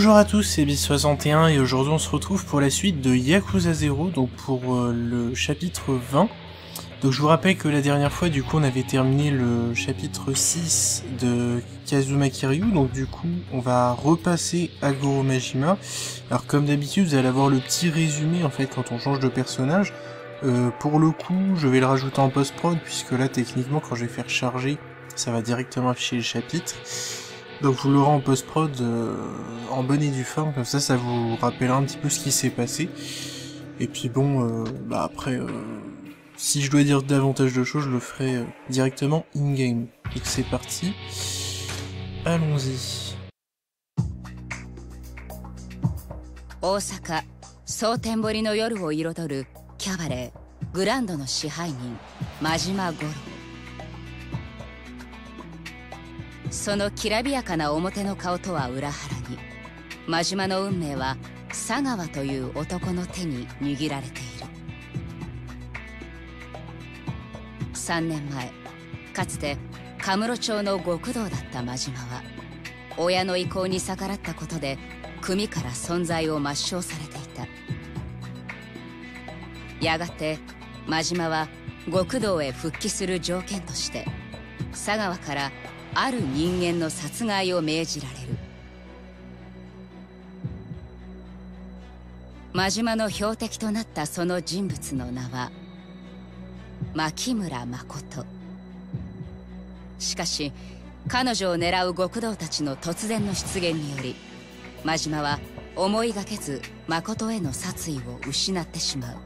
Bonjour à tous, c'est Bis61 et aujourd'hui on se retrouve pour la suite de Yakuza 0, donc pour euh, le chapitre 20. Donc je vous rappelle que la dernière fois du coup on avait terminé le chapitre 6 de Kazuma Kiryu, donc du coup on va repasser à Goro Majima. Alors comme d'habitude vous allez avoir le petit résumé en fait quand on change de personnage. Euh, pour le coup je vais le rajouter en post-prod puisque là techniquement quand je vais faire charger ça va directement afficher le chapitre. Donc vous l'aurez en post-prod euh, en bonne et due forme, comme ça ça vous rappellera un petit peu ce qui s'est passé. Et puis bon, euh, bah après, euh, si je dois dire davantage de choses, je le ferai euh, directement in-game. Et que c'est parti, allons-y. 大阪蒼天堀の夜を彩るキャバレーグランドの支配人真島五郎 そのきらびやかな表の顔とは裏腹に真島の運命は佐川という男の手に握られている。3年前かつてカムロ町の極道だった真島は親の意向に逆らったことで組から存在を抹消されていた。やがて真島は極道へ復帰する条件として佐川からある人間の殺害を命じられる。真島の標的となったその人物の名は牧村誠。しかし彼女を狙う極道たちの突然の出現により真島は思いがけず誠への殺意を失ってしまう。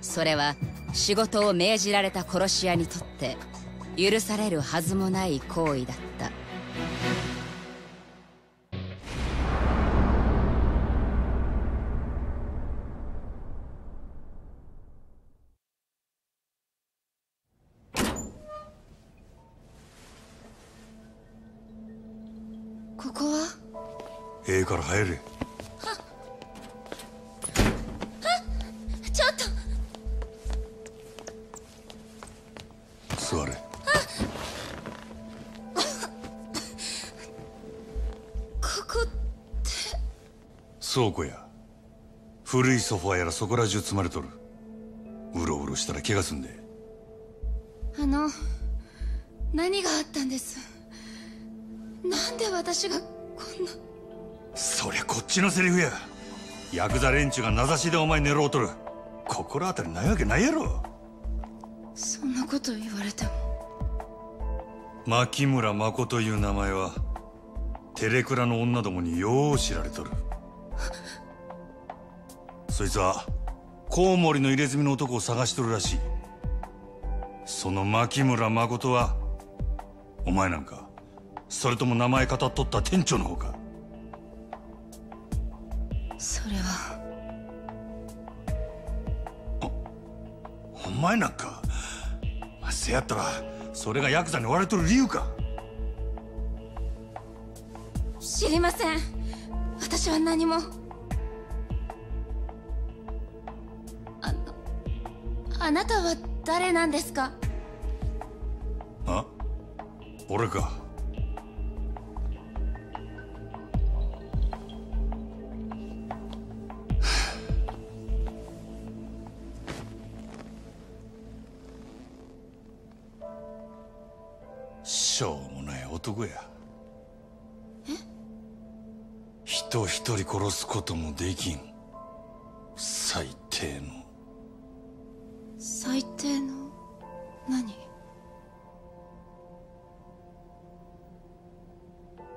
それは仕事を命じられた殺し屋にとって許されるはずもない行為だった。ここは？ええから入れ。倉庫や古いソファーやらそこら中積まれとる。うろうろしたら怪我すんで。あの何があったんです？なんで私がこんな？そりゃこっちのセリフや。ヤクザ連中が名指しでお前狙おうとる。心当たりないわけないやろ。そんなこと言われても。牧村誠という名前はテレクラの女どもによう知られとるそいつはコウモリの入れ墨の男を探しとるらしい。その牧村誠はお前なんかそれとも名前語っとった店長の方か？それは。お前なんかまあせやったらそれがヤクザに追われとる理由か？知りません。私は何もあなたは誰なんですか？あ？俺か。しょうもない男や。人一人殺すこともできん。最低の最低の何？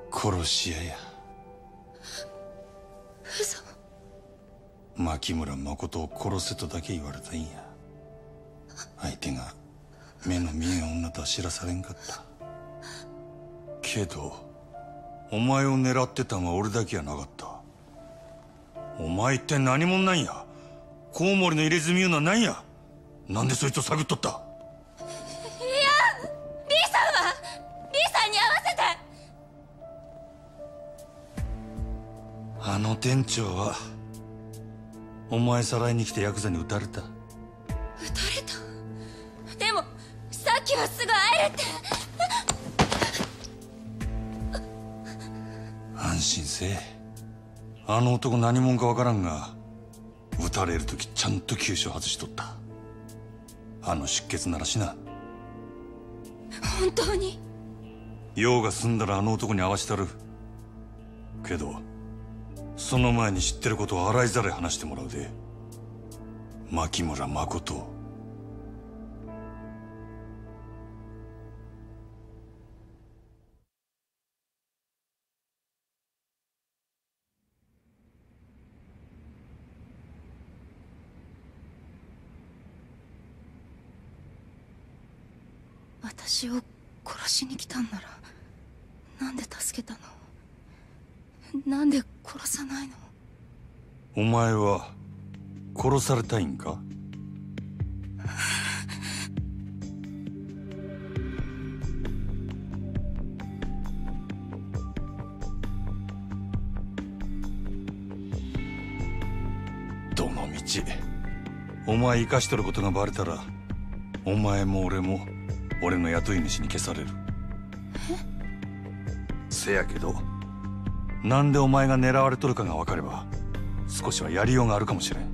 殺し屋や。嘘。牧村誠を殺せとだけ言われたんや。相手が目の見えん女とは知らされんかった。けどお前を狙ってたんは俺だけやなかった。お前って何者なんや？コウモリの入れ墨いうのは何や？なんでそいつを探っとった？リーさんはリーさんに合わせて。あの店長はお前さらいに来てヤクザに撃たれた。撃たれた？でもさっきはすぐ会えるって。安せあの男何者かわからんが撃たれる時ちゃんと急所外しとったあの出血ならしな。本当に？用が済んだらあの男に会わしたる。けどその前に知ってることを洗いざらい話してもらうで。牧村誠私を殺しに来たんならなんで助けたの？なんで殺さないの？お前は殺されたいんか？どのみちお前生かしとることがバレたらお前も俺も俺の雇い主に消される。せやけどなんでお前が狙われとるかが分かれば少しはやりようがあるかもしれん。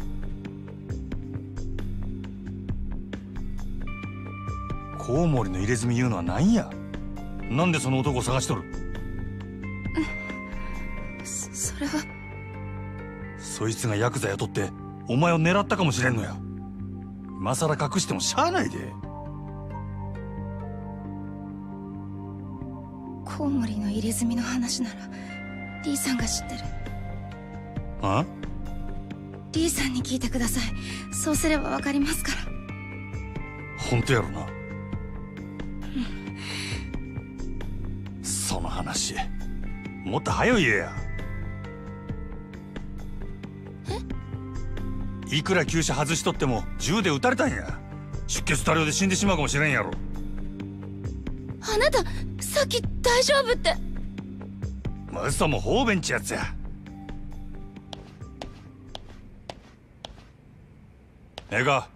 コウモリの入れ墨言うのは何や？なんでその男を探しとる？そそれは。そいつがヤクザ雇ってお前を狙ったかもしれんのや。今さら隠してもしゃあないでコウモリの入れ墨の話ならリーさんが知ってる。あ？リーさんに聞いてください。そうすればわかりますから。本当やろな。その話もっと早い言えや。いくら急車外しとっても銃で撃たれたんや。出血多量で死んでしまうかもしれんやろあなたさっき大丈夫って。まあ嘘も方便ちやつや。ええか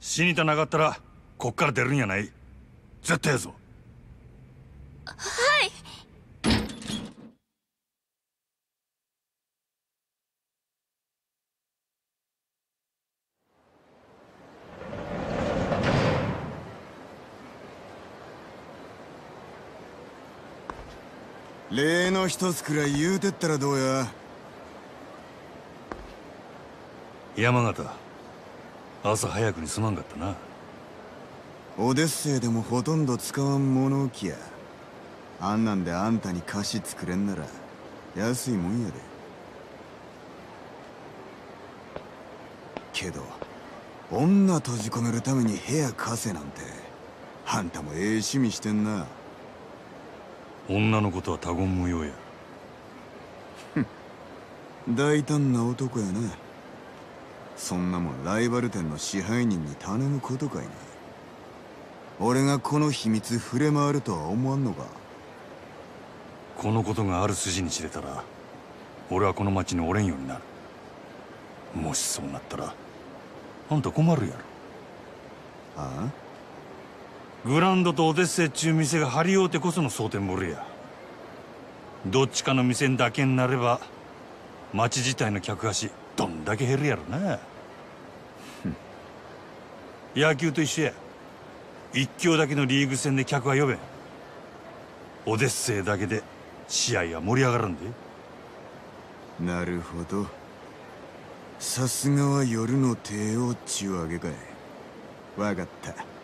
死にたなかったらこっから出るんやない。絶対やぞ。例の一つくらい言うてったらどうや？山形。朝早くにすまんかったな。オデッセイでもほとんど使わん物置や。あんなんであんたに菓子作れんなら安いもんやで。けど女閉じ込めるために部屋貸せなんてあんたもええ趣味してんな女のことは他言無用や。大胆な男やな。そんなもんライバル店の支配人に頼むことかいな。俺がこの秘密触れ回るとは思わんのか。このことがある筋に知れたら俺はこの町におれんようになる。もしそうなったらあんた困るやろ。あ？グランドとオデッセイっちゅう店が張り合うてこその蒼天堀や。どっちかの店だけになれば町自体の客足どんだけ減るやろな。野球と一緒や。一強だけのリーグ戦で客は呼べん。オデッセイだけで試合は盛り上がるんで。なるほど。さすがは夜の帝王っちゅうわけかい。わかった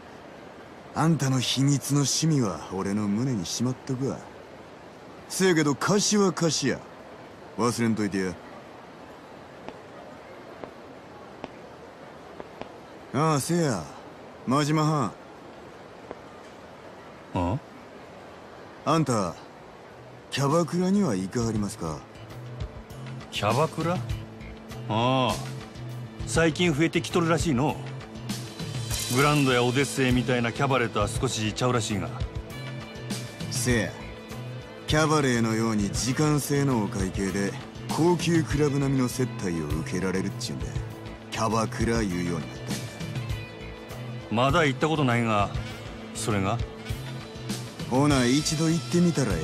あんたの秘密の趣味は俺の胸にしまっとくわ。せやけど貸しは貸しや。忘れんといてや。ああせや。真島藩あ？あんたキャバクラには行かはりますか？キャバクラ？ああ。最近増えてきとるらしいのグランドやオデッセイみたいなキャバレーとは少しちゃうらしいが。せや。キャバレーのように時間制のお会計で高級クラブ並みの接待を受けられるっちゅうんでキャバクラ言うようになったんだ。まだ行ったことないがそれが？ほな一度行ってみたらええ。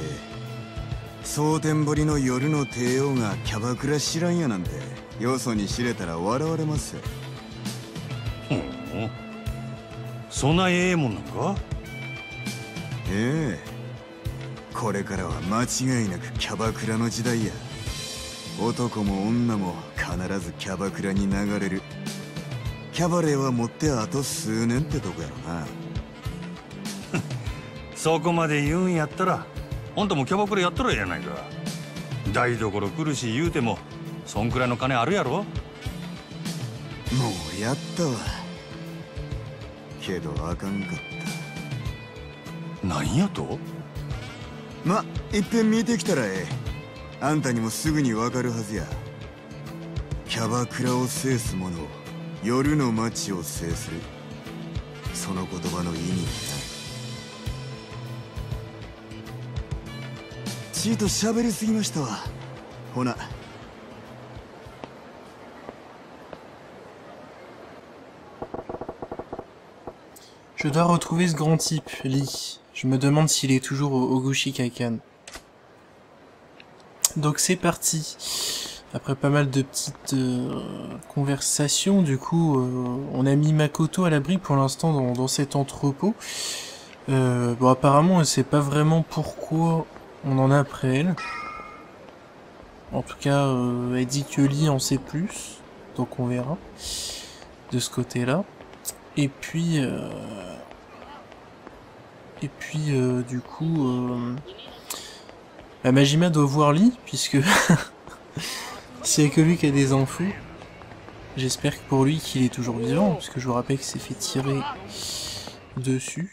蒼天堀の夜の帝王がキャバクラ知らんやなんて。よそに知れたら笑われますほそんなええもんなんか？ええ。これからは間違いなくキャバクラの時代や。男も女も必ずキャバクラに流れる。キャバレーは持ってあと数年ってとこやろな。そこまで言うんやったらあんたもキャバクラやったらええやないか。台所来るし言うてもそんくらいの金あるやろ。もうやったわけどあかんかった。なんやと？まいっぺん見てきたらええ。あんたにもすぐにわかるはずや。キャバクラを制す者夜の街を制する。その言葉の意味なちーと喋りすぎましたわ。ほな Je dois retrouver ce grand type, Lee. Je me demande s'il est toujours au Ogushi Kakan. Donc c'est parti. Après pas mal de petites euh, conversations, du coup, euh, on a mis Makoto à l'abri pour l'instant dans, dans, cet entrepôt. Euh, bon, apparemment, on ne sait pas vraiment pourquoi on en a après elle. En tout cas, euh, elle dit que Lee en sait plus, donc on verra de ce côté-là. Et puis, euh, et puis euh, du coup, euh, bah, Majima doit voir Lee, puisque a que lui qui a des enfants, j'espère que pour lui qu'il est toujours vivant, puisque je vous rappelle qu'il s'est fait tirer dessus,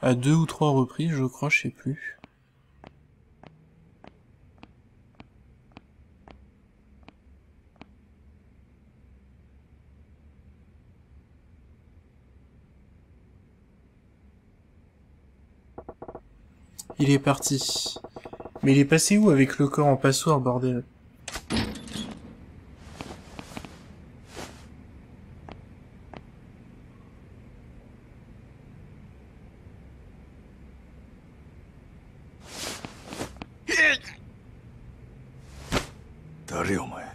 à deux ou trois reprises, je crois, je sais plus. Il est parti. Mais il est passé où avec le corps en passoire, bordel 誰お前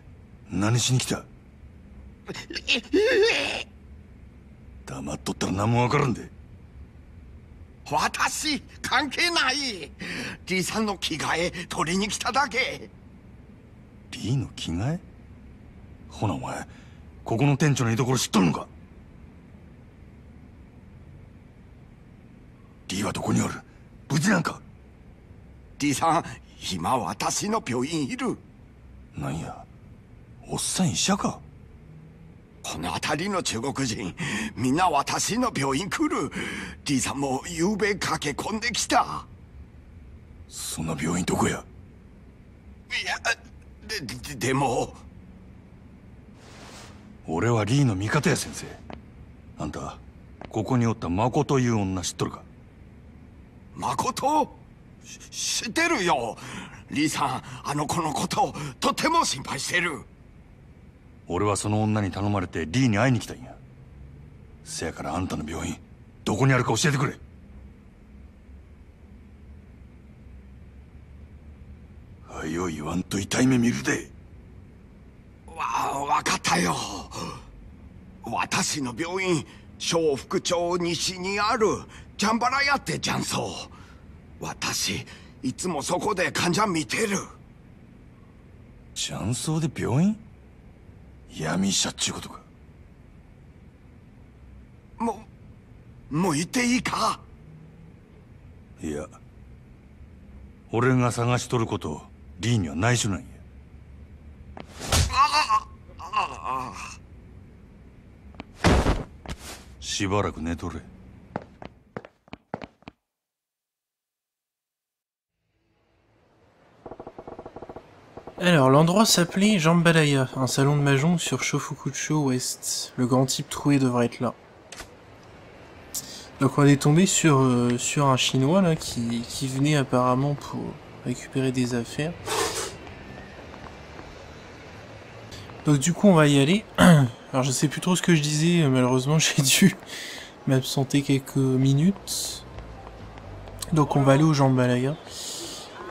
何しに来た黙っとったら何もわからんで 私関係ない。D さんの着替え取りに来ただけ。リーの着替え？ほなお前ここの店長の居所知っとるのか？リーはどこにおる？無事なんか？D さん今私の病院いる。なんや？おっさん医者か？この辺りの中国人みんな私の病院来る。D さんも夕べ駆け込んできた。そんな病院どこや？いやでででも。俺はリーの味方や先生。あんたここにおったマコという女知っとるか？誠？知ってるよ。リーさんあの子のこととても心配してる俺はその女に頼まれてリーに会いに来たんや。せやからあんたの病院どこにあるか教えてくれ。はよ言わんと痛い目見るで。わ分かったよ。私の病院小福町西にあるジャンバラ屋ってジャンソー。私いつもそこで患者見てる。雀荘で病院？闇医者っちゅうことか？もうもう言っていいか？いや俺が探しとることリーには内緒なんや。しばらく寝とれ Alors, l'endroit s'appelait Jambalaya, un salon de mahjong sur Shofukucho Ouest. Le grand type troué devrait être là. Donc on est tombé sur, euh, sur un chinois là qui, qui venait apparemment pour récupérer des affaires. Donc du coup on va y aller. Alors je sais plus trop ce que je disais, malheureusement j'ai dû m'absenter quelques minutes. Donc on va aller au Jambalaya.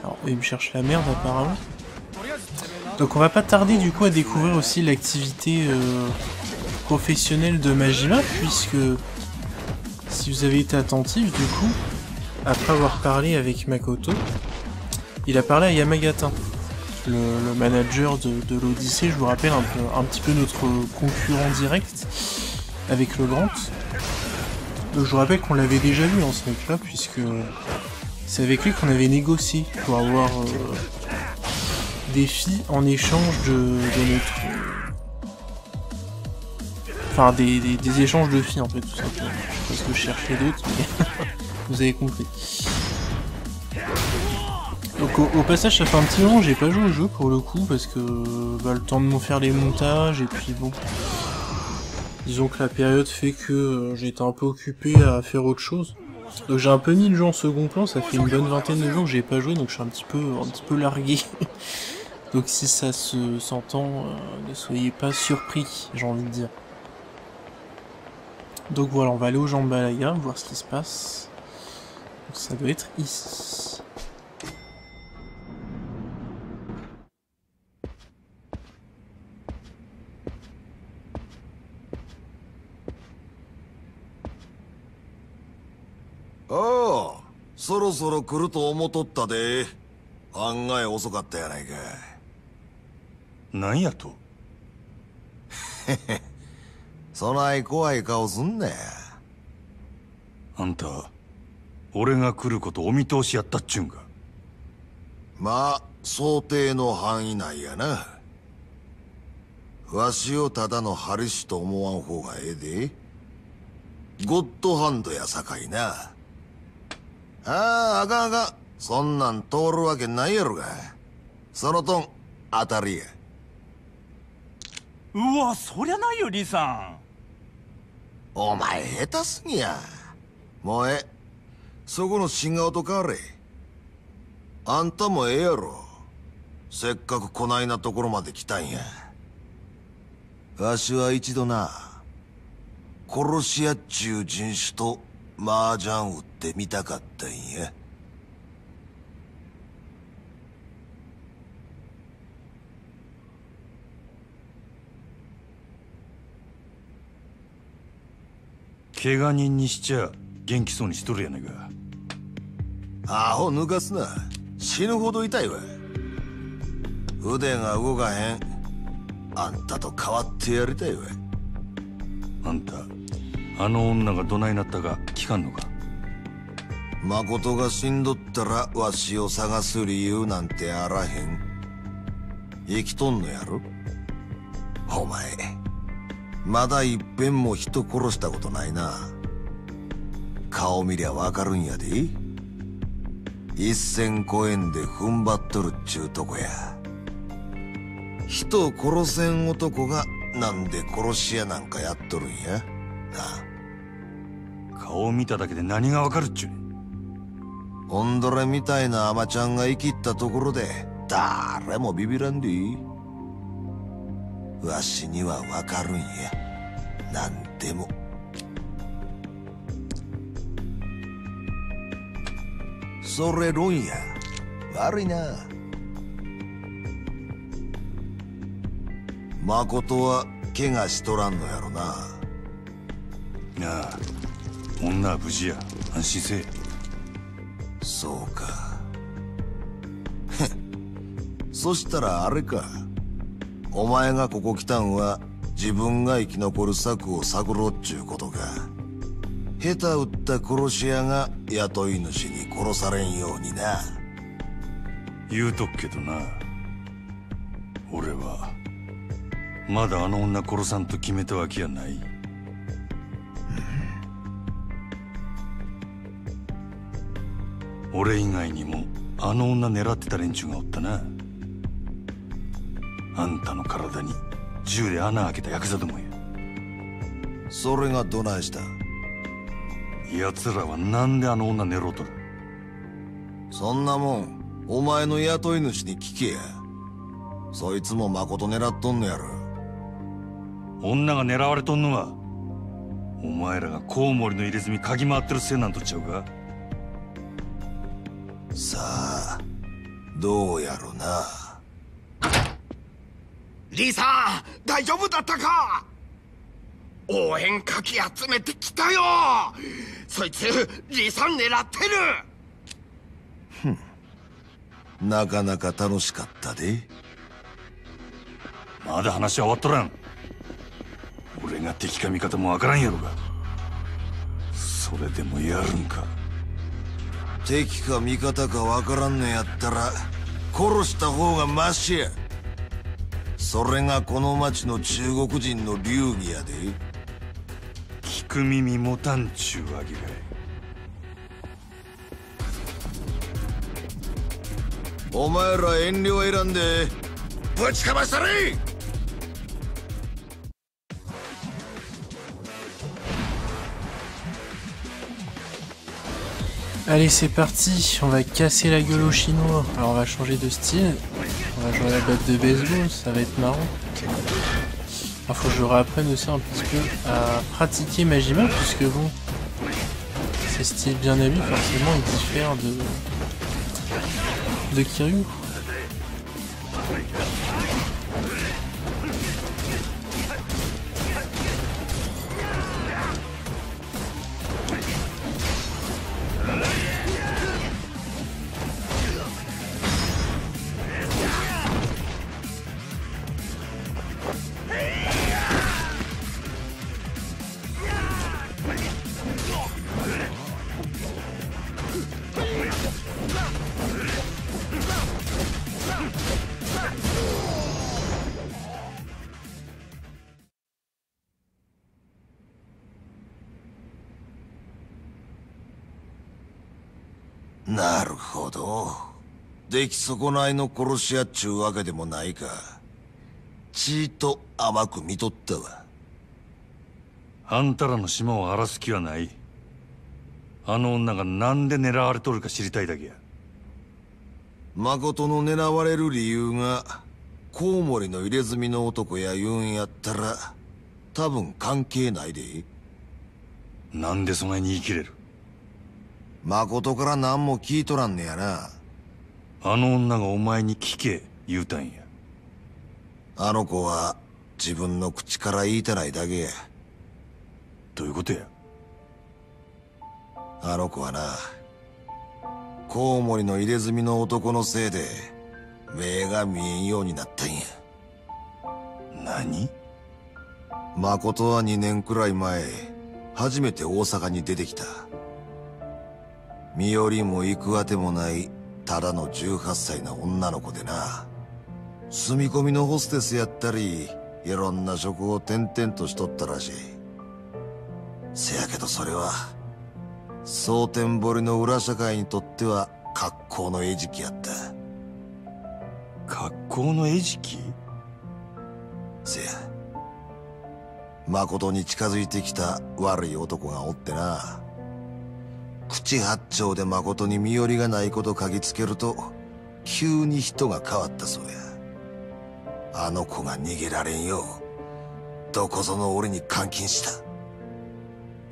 Alors, il me cherche la merde apparemment. Donc on va pas tarder du coup à découvrir aussi l'activité euh, professionnelle de Majima, puisque si vous avez été attentif du coup, après avoir parlé avec Makoto, il a parlé à Yamagata, le, manager de, l'Odyssée, je vous rappelle un, petit peu notre concurrent direct avec le Grand. je vous rappelle qu'on l'avait déjà vu en ce mec-là, puisque c'est avec lui qu'on avait négocié pour avoir euh, des filles en échange de, notre... Enfin, des, échanges de filles en fait, tout simplement. Je sais pas ce que je cherchais d'autres, mais vous avez compris. Donc au, passage, ça fait un petit moment j'ai pas joué au jeu pour le coup, parce que bah, le temps de m'en faire les montages, et puis bon... Disons que la période fait que euh, été un peu occupé à faire autre chose. Donc j'ai un peu mis le jeu en second plan, ça fait une bonne vingtaine de jours que j'ai pas joué, donc je suis un petit peu, un petit peu largué. donc si ça se s'entend, euh, ne soyez pas surpris, j'ai envie de dire. Donc voilà, on va aller au Jambalaya, voir ce qui se passe. ça doit être ici.ああそろそろ来ると思っとったで案外遅かったやないか 何やと？そない怖い顔すんなあんた俺が来ることお見通しやったっちゅうんか？まあ想定の範囲内やな。わしをただのハシと思わん方がええで。ゴッドハンドやさかいな。ああ、あかんあかん。そんなん通るわけないやろが。そのトン、当たりや。うわ、そりゃないよ、リさん。お前、下手すぎや。もうえ。そこの新顔と変われ。あんたもええやろ。せっかくこないなところまで来たんや。わしは一度な、殺し屋っちゅう人種と麻雀打ってみたかったんや怪我人にしちゃ元気そうにしとるやねか。アホ抜かすな。死ぬほど痛いわ。腕が動かへん。あんたと変わってやりたいわ。あんたあの女がどないなったか聞かんのか？誠が死んどったらわしを探す理由なんてあらへん。生きとんのやろ？お前まだいっぺんも人殺したことないな。顔見りゃわかるんやで。一線超えんで踏ん張っとるっちゅうとこや。人殺せん男がなんで殺し屋なんかやっとるんや？な。顔を見ただけで何がわかるっちゅうねオンドレみたいなアマちゃんが生きったところで誰もビビらんでいいわしにはわかるんや。何でも。それ論や。悪いな。誠は怪我しとらんのやろな。ああ女は無事や。安心せえ。そうか。そしたらあれかお前がここ来たんは自分が生き残る策を探ろうっちゅうことか。下手打った殺し屋が雇い主に殺されんようにな。言うとくけどな。俺はまだあの女殺さんと決めたわけやない。俺以外にもあの女狙ってた連中がおったなあんたの体に銃で穴開けたヤクザどもや。それがどないした？奴らはなんであの女狙うとる？そんなもんお前の雇い主に聞けや。そいつも誠狙っとんのやろ。女が狙われとんのはお前らがコウモリの入れ墨嗅ぎ回ってるせいなんとちゃうか？さあどうやろなリーさん大丈夫だったか？応援かき集めてきたよ！そいつリーさん狙ってる！なかなか楽しかったで。まだ話は終わっとらん。俺が敵か味方もわからんやろが。それでもやるんか。敵か味方かわからんのやったら殺した方がマシやそれがこの町の中国人の流儀やで聞く耳持たんちゅうわけかいお前ら遠慮選んでぶちかましたれ Allez, c'est parti, on va casser la gueule aux Chinois. Alors on va changer de style, on va jouer à la batte de baseball, ça va être marrant. Il faut que je réapprenne aussi un petit peu à pratiquer Majima, puisque bon, ces styles bien à forcément, ils diffèrent de, de Kiryu. ほど出来損ないの殺し屋っちゅうわけでもないか。ちいと甘く見とったわ。あんたらの島を荒らす気はない。あの女がなんで狙われとるか知りたいだけや。誠の狙われる理由がコウモリの入れ墨の男や言うんやったら多分関係ないで。なんでそないに言い切れる？誠から何も聞いとらんねやな。あの女がお前に聞け言うたんや。あの子は自分の口から言いたないだけや。どういうことや？あの子はなコウモリの入れ墨の男のせいで目が見えんようになったんや。何？誠は2年くらい前初めて大阪に出てきた身寄りも行くあてもないただの18歳の女の子でな。住み込みのホステスやったりいろんな職を転々としとったらしい。せやけどそれは蒼天堀の裏社会にとっては格好の餌食やった。格好の餌食？せや。誠に近づいてきた悪い男がおってな口八丁で誠に身寄りがないこと嗅ぎつけると急に人が変わったそうや。あの子が逃げられんようどこぞの俺に監禁した。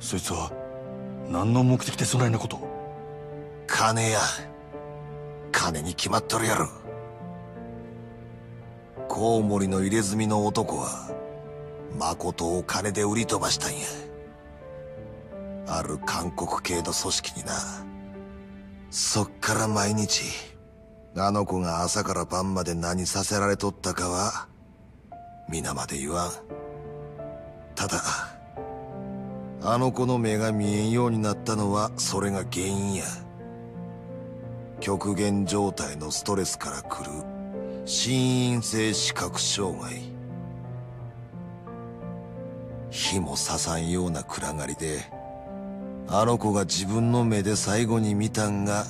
そいつは何の目的でそないなこと金や金に決まっとるやろ。コウモリの入れ墨の男は誠を金で売り飛ばしたんやある韓国系の組織にな。そっから毎日あの子が朝から晩まで何させられとったかは皆まで言わん。ただあの子の目が見えんようになったのはそれが原因や。極限状態のストレスから来る心因性視覚障害。火も刺さんような暗がりであの子が自分の目で最後に見たんが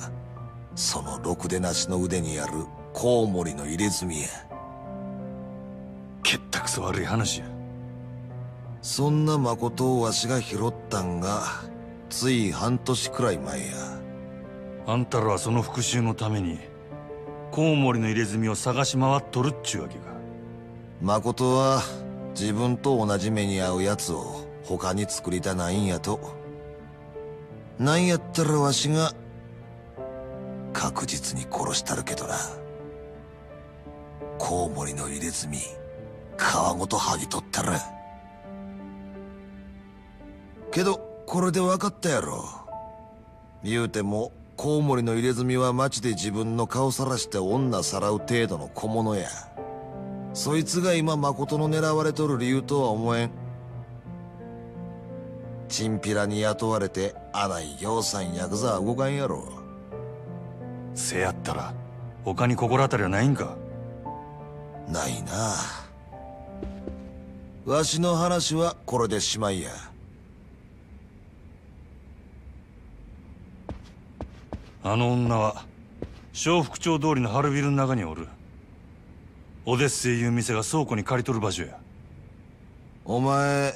そのろくでなしの腕にあるコウモリの入れ墨や。けったくそ悪い話や。そんな誠をわしが拾ったんがつい半年くらい前や。あんたらはその復讐のためにコウモリの入れ墨を探し回っとるっちゅうわけか。誠は自分と同じ目に遭うやつを他に作りたないんやとなんやったらわしが確実に殺したるけどなコウモリの入れ墨、皮ごと剥ぎ取ったら。けど、これで分かったやろ。言うても、コウモリの入れ墨は街で自分の顔さらして女さらう程度の小物や。そいつが今誠の狙われとる理由とは思えん。チンピラに雇われて、あない行さんヤクザは動かんやろ。せやったら他に心当たりはないんか？ないな。わしの話はこれでしまいや。あの女は小福町通りの春ビルの中におる。オデッセイいう店が倉庫に借り取る場所や。お前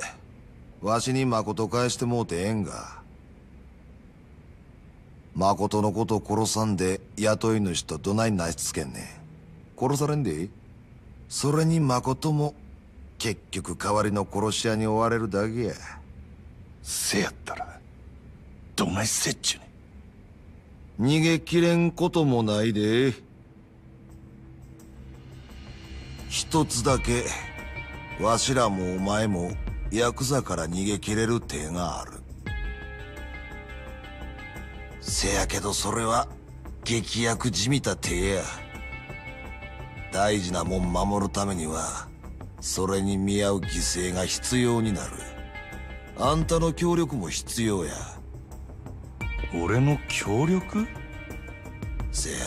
わしに誠返してもうてええんが。誠のこと殺さんで雇い主とどないなしつけんねん。殺されんでそれに誠も結局代わりの殺し屋に追われるだけや。せやったらどないせっちゅうね逃げきれんこともないで。一つだけわしらもお前もヤクザから逃げ切れる手がある。せやけどそれは劇薬じみた手や。大事なもん守るためにはそれに見合う犠牲が必要になる。あんたの協力も必要や。俺の協力？せや。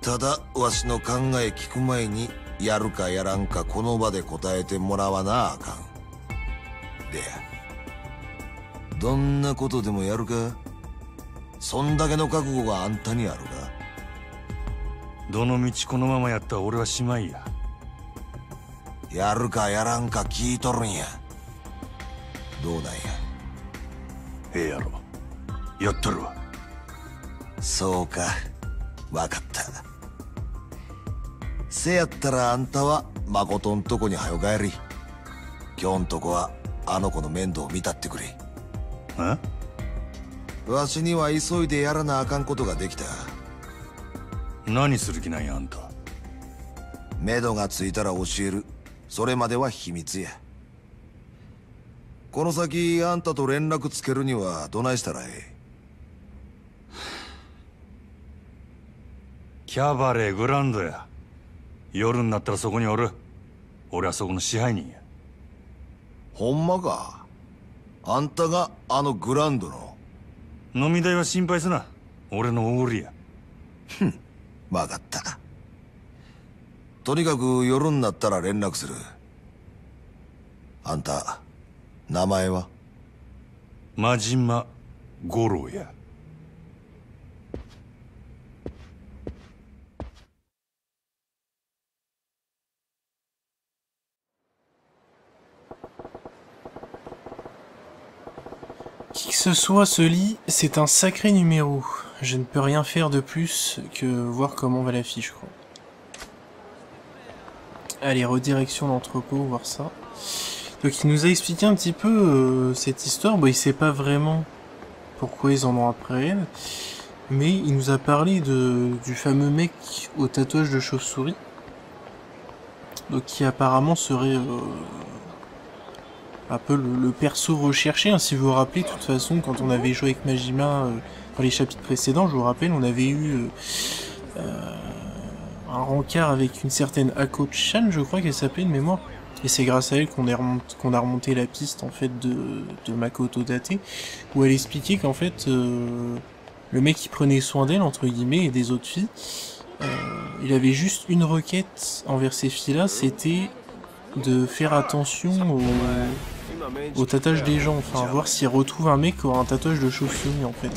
ただわしの考え聞く前にやるかやらんかこの場で答えてもらわなあかん。でどんなことでもやるか？そんだけの覚悟があんたにあるか？どの道このままやったら俺はしまいや。やるかやらんか聞いとるんや。どうなんや？ええやろ。やっとるわ。そうか。わかったせやったらあんたは誠んとこにはよ帰り。今日んとこはあの子の面倒見たってくれ。え？わしには急いでやらなあかんことができた。何する気なんやあんた？目処がついたら教える。それまでは秘密や。この先あんたと連絡つけるにはどないしたらええ？キャバレーグランドや夜になったらそこにおる。俺はそこの支配人や。ほんまか？あんたがあのグランドの？飲み代は心配すな。俺のおごりや。ふん分かったとにかく夜になったら連絡する。あんた名前は？真島五郎や ce soit ce lit, c'est un sacré numéro. Je ne peux rien faire de plus que voir comment va la fiche, je crois. Allez, redirection d'entrepôt, voir ça. Donc il nous a expliqué un petit peu euh, cette histoire. Bon, il sait pas vraiment pourquoi ils en ont après. Mais il nous a parlé de, du fameux mec au tatouage de chauve-souris. Donc qui apparemment serait... euh, un peu le, perso recherché, hein, si vous vous rappelez, de toute façon, quand on avait joué avec Majima euh, dans les chapitres précédents, je vous rappelle, on avait eu euh, euh, un rencard avec une certaine Ako-chan, je crois qu'elle s'appelait de mémoire. Et c'est grâce à elle qu'on a remonté la piste en fait de, de Makoto Date, où elle expliquait qu'en fait le mec qui prenait soin d'elle entre guillemets et des autres filles, il avait juste une requête envers ces filles-là, c'était de faire attention au, au tatouage des gens, enfin voir s'il retrouve un mec qui aura un tatouage de chauve-souris en fait.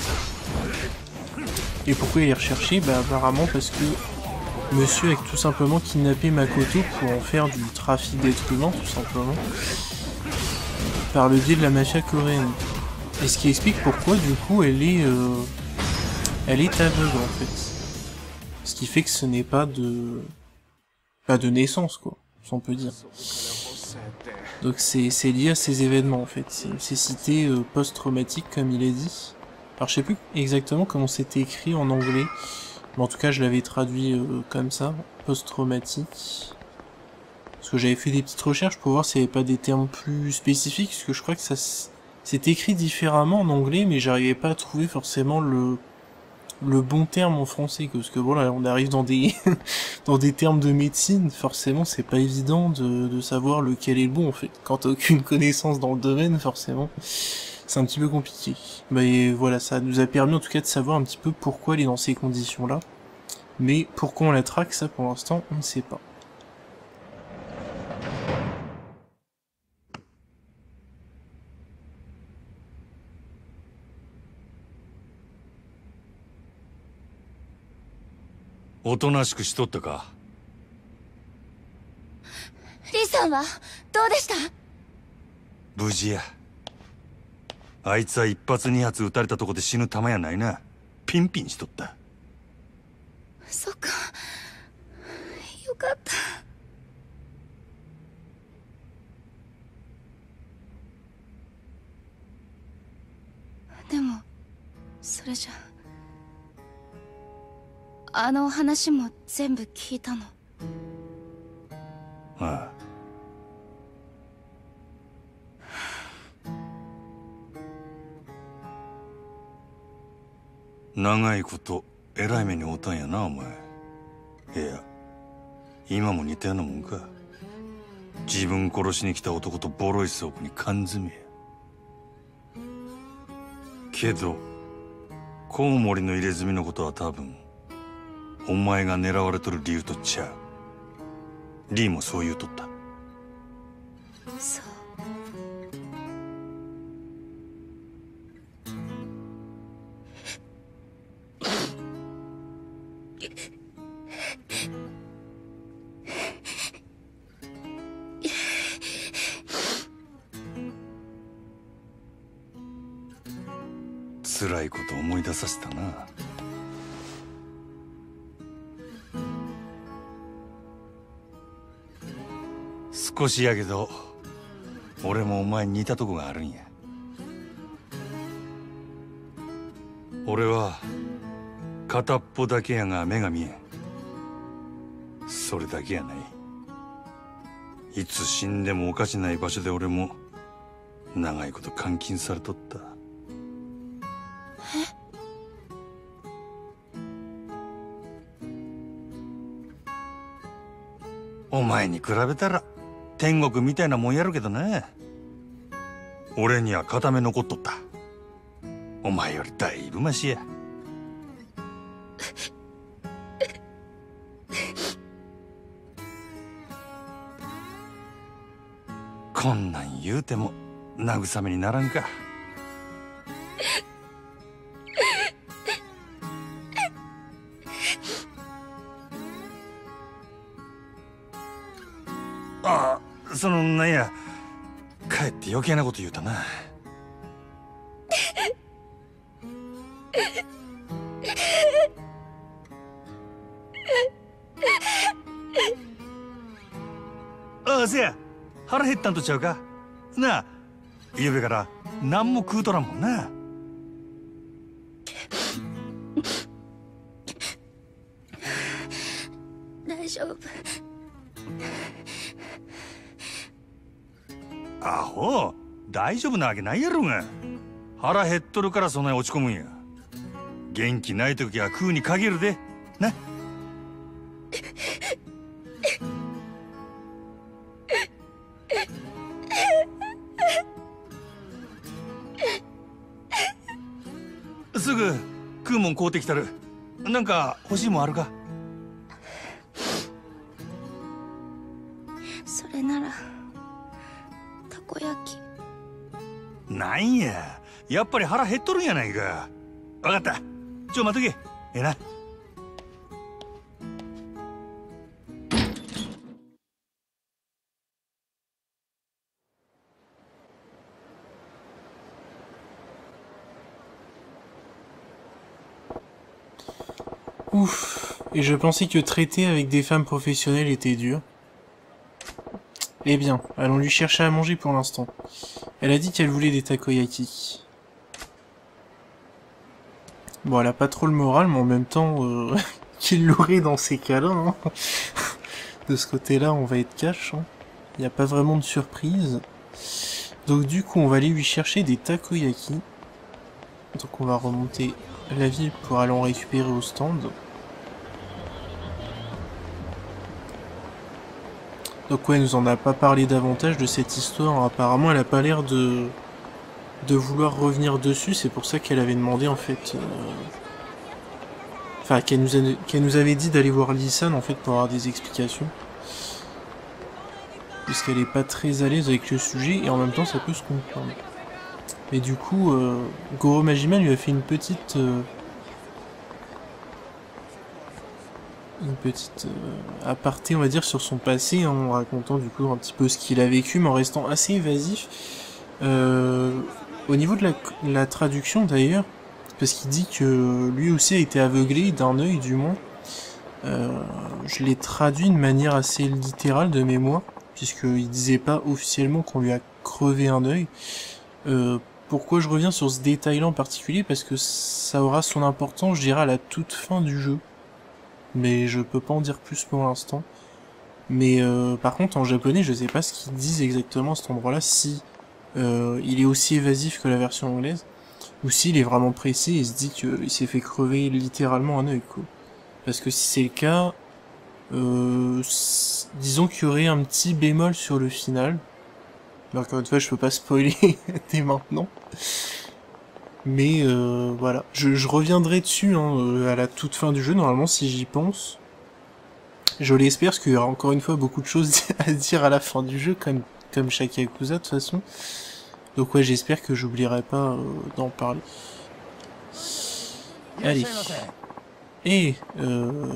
Et pourquoi il est recherché? Bah apparemment parce que monsieur a tout simplement kidnappé Makoto pour en faire du trafic d'êtres humains tout simplement. Par le biais de la mafia coréenne. Et ce qui explique pourquoi du coup elle est euh, elle est aveugle en fait. Ce qui fait que ce n'est pas de pas de naissance quoi, si on peut dire. Donc c'est lié à ces événements en fait. C'est cécité euh, post-traumatique comme il est dit. Alors je sais plus exactement comment c'était écrit en anglais, Mais en tout cas, je l'avais traduit euh, comme ça, post-traumatique. Parce que j'avais fait des petites recherches pour voir s'il n'y avait pas des termes plus spécifiques, parce que je crois que ça c'est écrit différemment en anglais, mais j'arrivais pas à trouver forcément le le bon terme en français, parce que voilà, on arrive dans des dans des termes de médecine, forcément c'est pas évident de, de savoir lequel est le bon en fait. Quand t'as aucune connaissance dans le domaine, forcément, c'est un petit peu compliqué. Mais voilà, ça nous a permis en tout cas de savoir un petit peu pourquoi elle est dans ces conditions-là. Mais pourquoi on la traque, ça pour l'instant, on ne sait pas. おとなしくしとったか？リさんはどうでした？無事や。あいつは一発二発撃たれたとこで死ぬ玉やないな。ピンピンしとった。そっか。よかった。でもそれじゃあの話も全部聞いたの。ああ長いこと偉い目に遭うたんやなお前。いや今も似たようなもんか。自分殺しに来た男とボロい倉庫に缶詰や。けどコウモリの入れ墨のことは多分お前が狙われとる理由とちゃうリーもそう言うとった。そう。少しやけど俺もお前に似たとこがあるんや。俺は片っぽだけやが目が見えん。それだけやない。いつ死んでもおかしない場所で俺も長いこと監禁されとった。お前に比べたら天国みたいなもんやるけどね。俺には片目残っとった。お前よりだいぶマシや。こんなん言うても慰めにならんか。そのなんやかえって余計なこと言うたな。ああせや。腹減ったんとちゃうか。なあゆうべから何も食うとらんもんな。ホ。大丈夫なわけないやろが。腹減っとるからそんなに落ち込むんや。元気ない時は食うに限るで。な。すぐ食うもん買うてきたる。なんか欲しいもんあるか？なんややっぱり腹減っとるんやないか分かったちょ待っとけええな「 Ouf. Et je pensais que traiter avec des femmes professionnelles était dur. Eh bien, allons lui chercher à manger pour l'instant. Elle a dit qu'elle voulait des takoyaki. Bon, elle a pas trop le moral, mais en même temps, euh, qu'il l'aurait dans ces cas-là. hein. De ce côté-là, on va être cash. hein. Il n'y a pas vraiment de surprise. Donc du coup, on va aller lui chercher des takoyaki. Donc on va remonter la ville pour aller en récupérer au stand. Donc ouais, elle nous en a pas parlé davantage de cette histoire. Apparemment, elle a pas l'air de de vouloir revenir dessus. C'est pour ça qu'elle avait demandé en fait. euh, Enfin, qu'elle nous, a- nous avait dit d'aller voir Lisan en fait pour avoir des explications. Puisqu'elle est pas très à l'aise avec le sujet et en même temps ça peut se comprendre. Mais du coup, euh, Goro Majima lui a fait une petite. euh, une petite euh, aparté, on va dire, sur son passé, hein, en racontant du coup un petit peu ce qu'il a vécu, mais en restant assez évasif. Euh, au niveau de la, traduction d'ailleurs, parce qu'il dit que lui aussi a été aveuglé d'un œil du moins. Euh, je l'ai traduit de manière assez littérale de mémoire, puisqu'il disait pas officiellement qu'on lui a crevé un œil. Euh, pourquoi je reviens sur ce détail-là en particulier? Parce que ça aura son importance, je dirais, à la toute fin du jeu. Mais je peux pas en dire plus pour l'instant. Mais euh, par contre, en japonais, je sais pas ce qu'ils disent exactement à cet endroit-là, si euh, il est aussi évasif que la version anglaise, ou s'il est vraiment pressé et se dit qu'il s'est fait crever littéralement un œil, quoi. Parce que si c'est le cas, euh, disons qu'il y aurait un petit bémol sur le final. Mais Encore une fois, je peux pas spoiler dès maintenant. Mais euh, voilà, je, je reviendrai dessus hein, euh, à la toute fin du jeu, normalement, si j'y pense. Je l'espère, parce qu'il y aura encore une fois beaucoup de choses à dire à la fin du jeu, comme, comme chaque Yakuza de toute façon. Donc ouais, j'espère que j'oublierai pas euh, d'en parler. Allez. Et euh,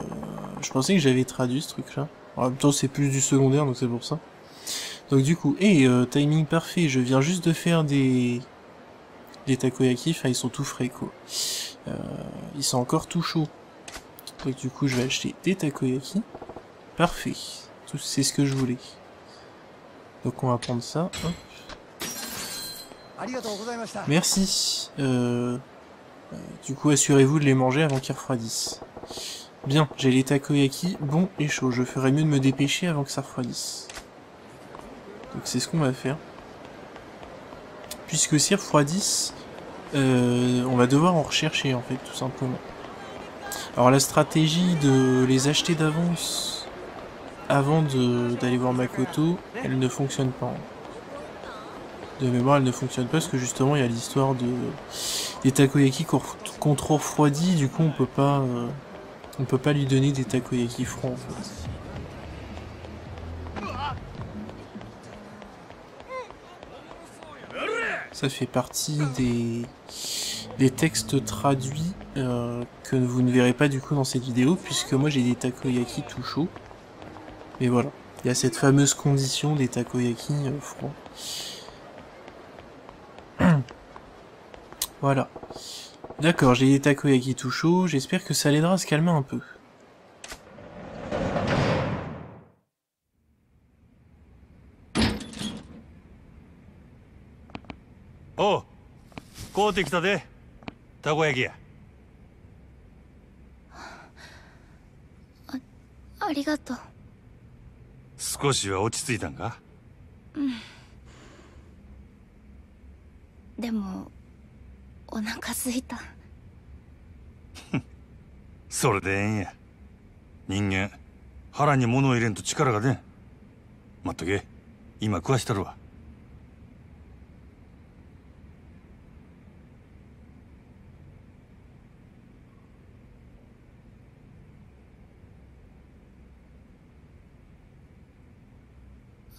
je pensais que j'avais traduit ce truc-là. En même temps, c'est plus du secondaire, donc c'est pour ça. Donc du coup, et euh, timing parfait, je viens juste de faire des des takoyaki, enfin ils sont tout frais. Euh, ils sont encore tout chauds. Du coup, je vais acheter des takoyaki. Parfait. C'est ce que je voulais. Donc on va prendre ça. Merci. Euh, euh, du coup, assurez-vous de les manger avant qu'ils refroidissent. Bien, j'ai les takoyaki bons et chauds. Je ferais mieux de me dépêcher avant que ça refroidisse. Donc c'est ce qu'on va faire. Puisque s'ils refroidissent, euh, on va devoir en rechercher en fait, tout simplement. Alors la stratégie de les acheter d'avance avant d'aller voir Makoto, elle ne fonctionne pas. De mémoire, elle ne fonctionne pas parce que justement il y a l'histoire de des takoyaki qu'on trop du coup on peut pas euh, on peut pas lui donner des takoyaki froids en. Ça fait partie des, des textes traduits euh, que vous ne verrez pas du coup dans cette vidéo, puisque moi j'ai des takoyaki tout chauds. Mais voilà, il y a cette fameuse condition des takoyaki euh, froids. voilà. D'accord, j'ai des takoyaki tout chauds, j'espère que ça l'aidera à se calmer un peu. おう買うてきたで。たこ焼きや。ありがとう。少しは落ち着いたんか？でもお腹すいた。それでええんや。人間腹に物を入れんと力が出ん。待っとけ。今食わしたるわ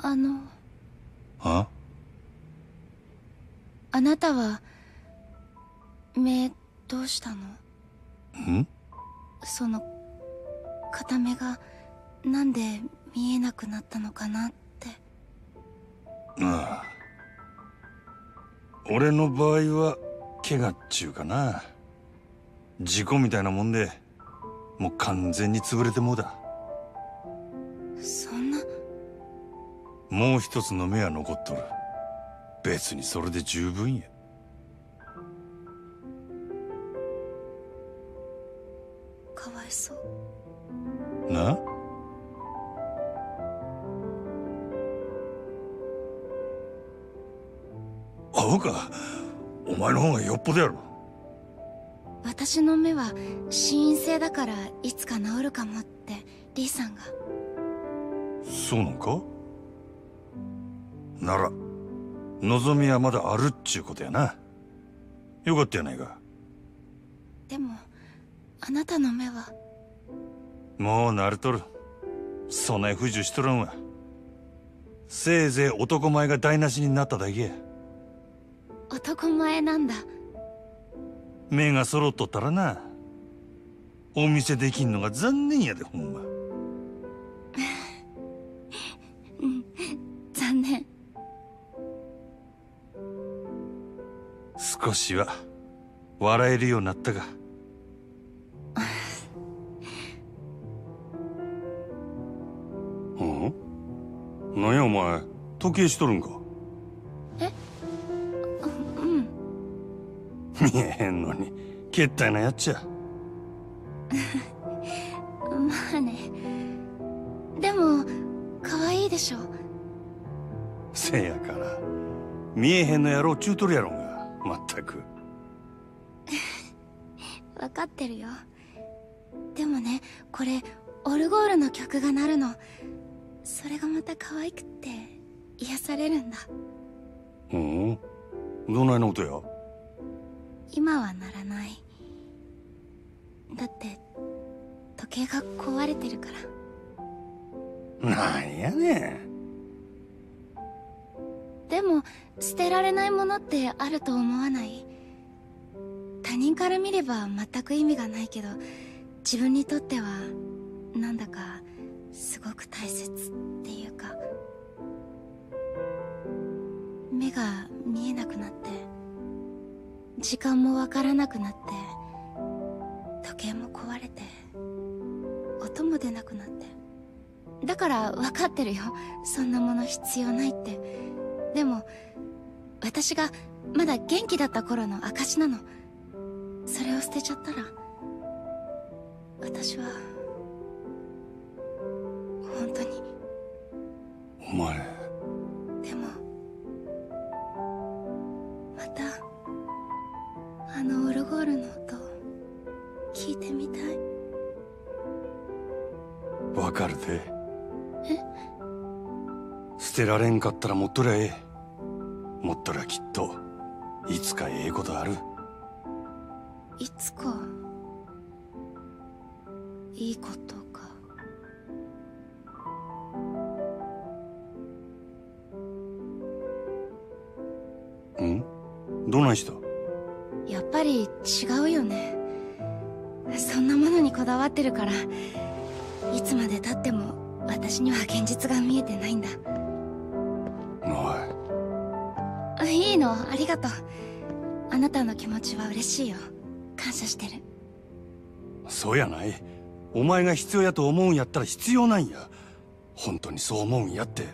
あのあ？あなたは目どうしたの？ん？その片目がなんで見えなくなったのかなって。ああ。俺の場合は怪我っちゅうかな。事故みたいなもんでもう完全に潰れてもうだそんなもう一つの目は残っとる。別にそれで十分や。かわいそう。な？アホか。お前の方がよっぽどやろ。私の目は心因性だからいつか治るかもってリーさんが。そうなんか？なら望みはまだあるっちゅうことやな。よかったやないか。でもあなたの目は。もう慣れとる。そない不自由しとらんわ。せいぜい男前が台無しになっただけや。男前なんだ。目が揃っとったらな。お見せできんのが残念やでほんま少しは笑えるようになったかうん？何やお前？時計しとるんか？うん。見えへんのにけったいなやっちゃ。まあね。でも可愛いでしょ。せやから見えへんのやろちゅうとるやろ。がまったく。分かってるよ。でもねこれオルゴールの曲が鳴るの。それがまた可愛くって癒されるんだ。うん？どないの音や？今は鳴らない。だって時計が壊れてるから。なんやねでも捨てられないものってあると思わない？他人から見れば全く意味がないけど自分にとってはなんだかすごく大切っていうか目が見えなくなって時間もわからなくなって時計も壊れて音も出なくなって。だから分かってるよ。そんなもの必要ないって。でも私がまだ元気だった頃の証なの。それを捨てちゃったら私は本当に。お前。でもまたあのオルゴールの音聞いてみたい。わかるで。え捨てられんかったら持っとりゃええ。持っとりゃきっといつかええことある。いつかいいことかん？どないした？やっぱり違うよね。そんなものにこだわってるからいつまでたっても私には現実が見えてないんだあいいの。ありがとう。あなたの気持ちは嬉しいよ。感謝してる。いそうやない。お前が必要やと思うんやったら必要なんや。本当にそう思うんやって。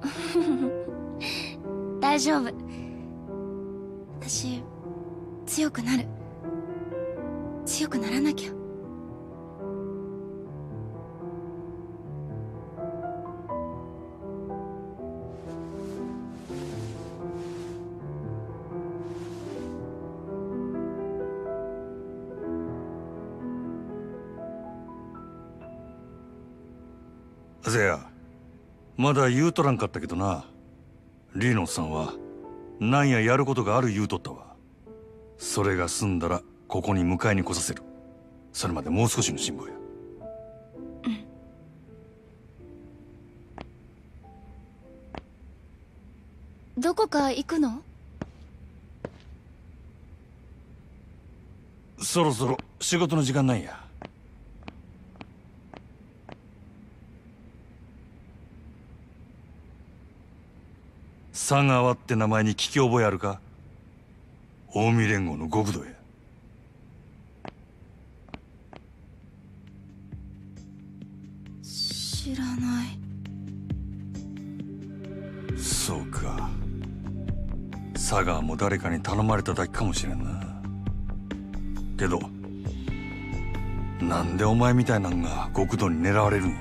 大丈夫。私強くなる。強くならなきゃまだ言うとらんかったけどな。リーノさんはなんややることがある言うとったわ。それが済んだらここに迎えに来させる。それまでもう少しの辛抱や。どこか行くの？そろそろ仕事の時間なんや佐川って名前に聞き覚えあるか？近江連合の極道や知らない。そうか。佐川も誰かに頼まれただけかもしれんな。けどなんでお前みたいなんが極道に狙われるんや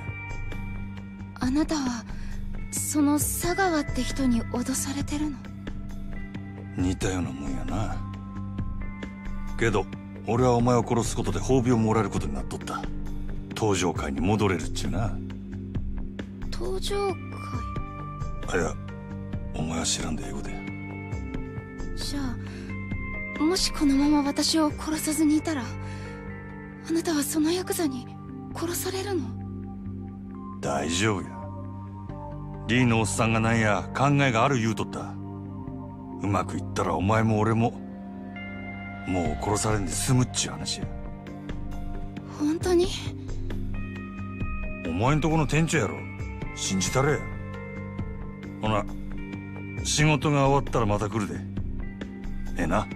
あなたはその佐川って人に脅されてるの？似たようなもんやな。けど俺はお前を殺すことで褒美をもらえることになっとった。登場界に戻れるっちゅうな。登場あいやお前は知らんで英語で。じゃあもしこのまま私を殺さずにいたらあなたはそのヤクザに殺されるの？大丈夫やリーのおっさんがなんや考えがある言うとった。うまくいったらお前も俺ももう殺されんで済むっちゅう話や。本当に？お前んとこの店長やろ。信じたれ。やほな仕事が終わったらまた来るで。ええな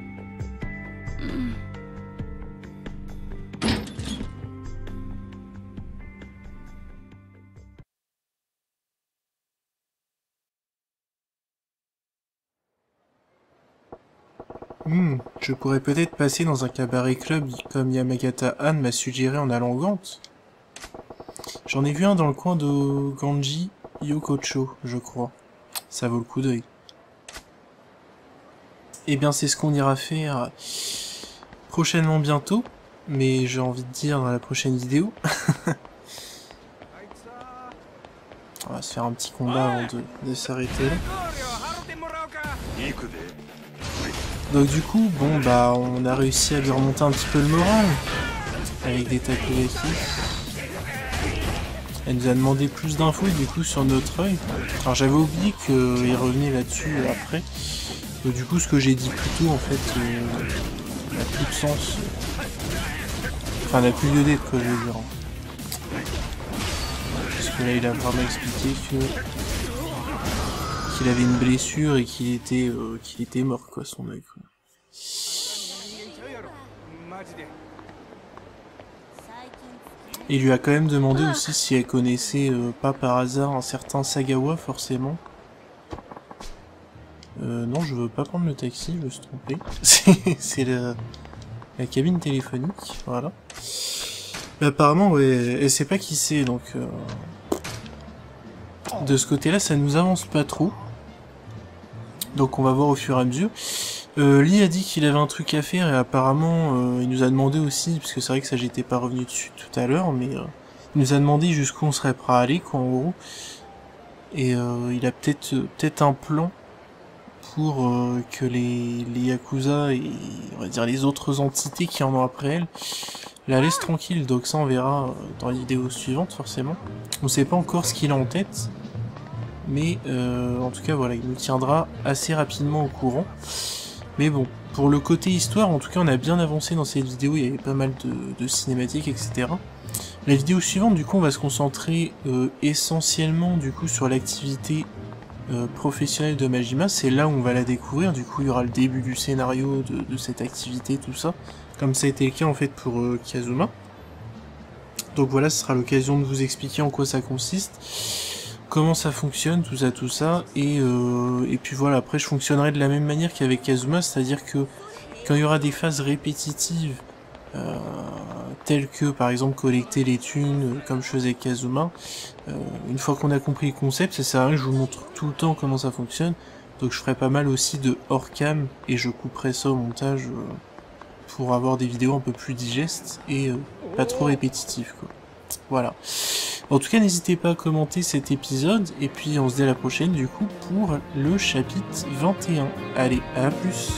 je pourrais peut-être passer dans un cabaret club comme Yamagata Han m'a suggéré en allant Gant. J'en ai vu un dans le coin de Ganji Yokocho, je crois. Ça vaut le coup d'œil. Eh bien, c'est ce qu'on ira faire prochainement bientôt, mais j'ai envie de dire dans la prochaine vidéo. On va se faire un petit combat avant de, de s'arrêter. Donc du coup, bon bah on a réussi à lui remonter un petit peu le moral avec des takoyaki. Elle nous a demandé plus d'infos du coup sur notre œil. Alors j'avais oublié qu'il revenait là-dessus après. Donc du coup ce que j'ai dit plus tôt en fait euh, n'a plus de sens. Enfin n'a plus lieu d'être quoi je veux dire. Parce que là il a vraiment expliqué que qu'il avait une blessure et qu'il était euh, mort quoi son œil il lui a quand même demandé aussi si elle connaissait euh, pas par hasard un certain Sagawa forcément. Euh, non, je veux pas prendre le taxi, je me suis trompé. C'est- la, cabine téléphonique, voilà. Mais apparemment, ouais, elle sait pas qui c'est, donc... De ce côté-là, ça nous avance pas trop. Donc on va voir au fur et à mesure. Euh, Lee a dit qu'il avait un truc à faire et apparemment euh, il nous a demandé aussi, parce que c'est vrai que ça j'étais pas revenu dessus tout à l'heure, mais euh, il nous a demandé jusqu'où on serait prêt à aller quoi en gros. Et euh, il a peut-être peut-être un plan pour euh, que les, les Yakuza et on va dire les autres entités qui en ont après elle la laissent tranquille. Donc ça on verra euh, dans les vidéos suivantes forcément. On sait pas encore ce qu'il a en tête. Mais euh, en tout cas voilà, il nous tiendra assez rapidement au courant. Mais bon, pour le côté histoire, en tout cas on a bien avancé dans cette vidéo, il y avait pas mal de, cinématiques, etc. La vidéo suivante, du coup, on va se concentrer euh, essentiellement du coup sur l'activité euh, professionnelle de Majima. C'est là où on va la découvrir. Du coup, il y aura le début du scénario de, de cette activité, tout ça, comme ça a été le cas en fait pour euh, Kazuma. Donc voilà, ce sera l'occasion de vous expliquer en quoi ça consiste, comment ça fonctionne, tout ça, tout ça, et, euh, et puis voilà, après je fonctionnerai de la même manière qu'avec Kazuma, c'est-à-dire que quand il y aura des phases répétitives, euh, telles que par exemple collecter les thunes, euh, comme je faisais avec Kazuma, euh, une fois qu'on a compris le concept, ça sert à rien que je vous montre tout le temps comment ça fonctionne, donc je ferai pas mal aussi de hors-cam, et je couperai ça au montage euh, pour avoir des vidéos un peu plus digestes et pas trop répétitives. Voilà. En tout cas, n'hésitez pas à commenter cet épisode, et puis on se dit à la prochaine, du coup, pour le chapitre 21. Allez, à plus